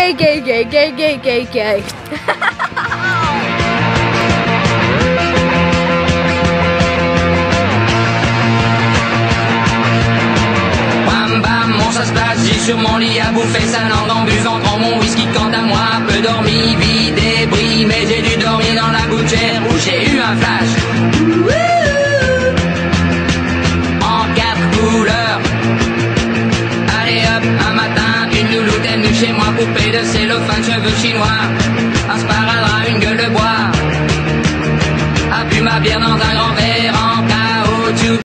Gay, gay, gay, gay, gay, gay, sur mon lit à bouffer sa langue en buvant. Grand mon whisky quant à moi, peu dormi, vide et bris, mais j'ai dû dormir dans la gouttière où j'ai eu un flash. poupée de cellophane, cheveux chinois, un sparadrap, une gueule de bois, a bu ma bière dans un grand verre.